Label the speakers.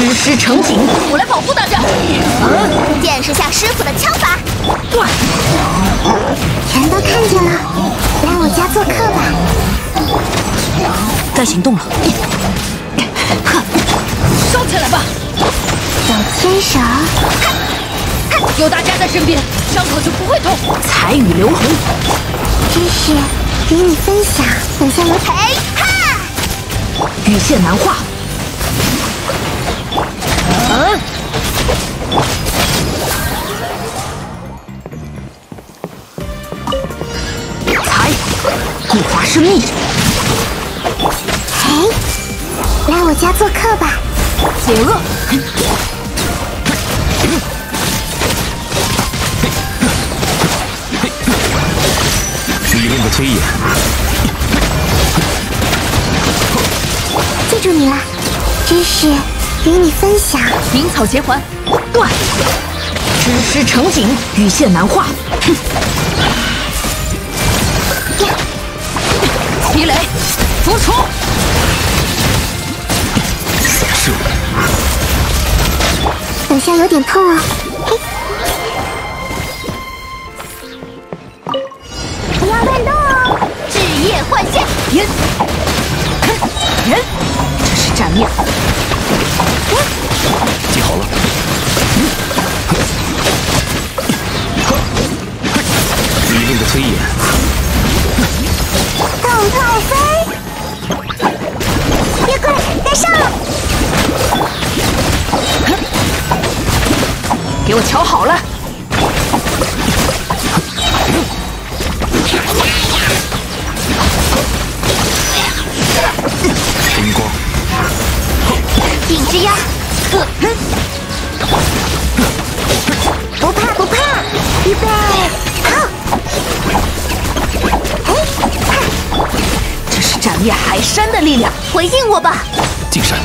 Speaker 1: 吃师成景，
Speaker 2: 我来保护大家。
Speaker 3: 嗯，见识下师傅的枪法。
Speaker 1: 断。
Speaker 3: 全都看见了，来我家做客吧。
Speaker 1: 该行动了。
Speaker 2: 哼，烧起来吧。
Speaker 3: 有天手。
Speaker 2: 有大家在身边，伤口就不会痛。
Speaker 1: 彩雨流红。
Speaker 3: 真是与你分享，等下有赔哈。
Speaker 1: 雨线难画。生命。
Speaker 3: 哎，来我家做客吧。
Speaker 1: 解厄。
Speaker 4: 雨令的推演。
Speaker 3: 记住你了，知识与你分享。
Speaker 2: 灵草结环，
Speaker 1: 断。知师成景，雨线难画。
Speaker 2: 地雷，伏出。
Speaker 4: 是。
Speaker 3: 等下有点痛哦。嘿。不要乱动哦。
Speaker 2: 置业换线。
Speaker 1: 人，人，这是斩灭。给我瞧好了。
Speaker 4: 灯光。
Speaker 3: 影之压。不怕不怕，预备，好。
Speaker 1: 这是斩灭海山的力量，
Speaker 3: 回应我吧。
Speaker 4: 进山。